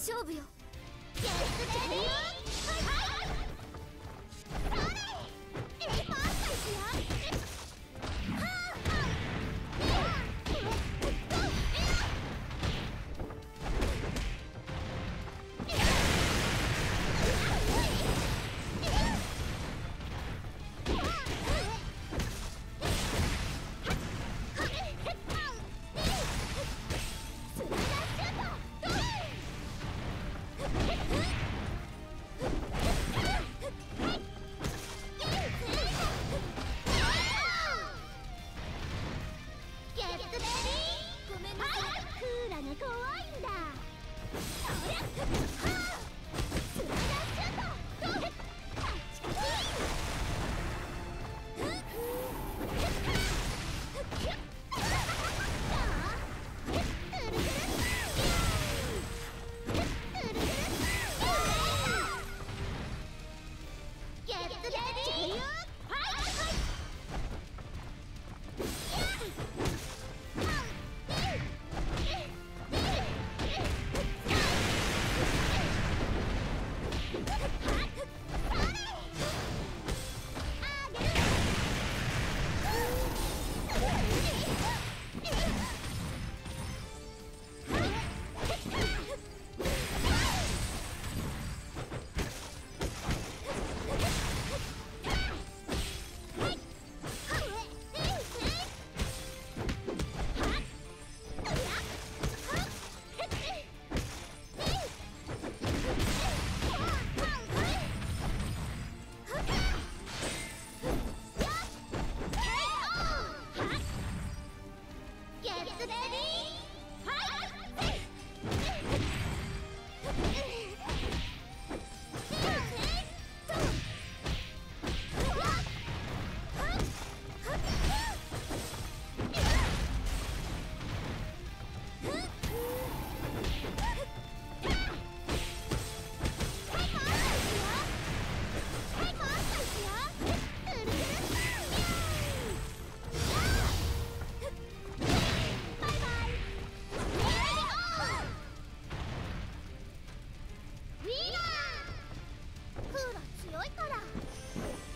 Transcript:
勝負よ。強いから。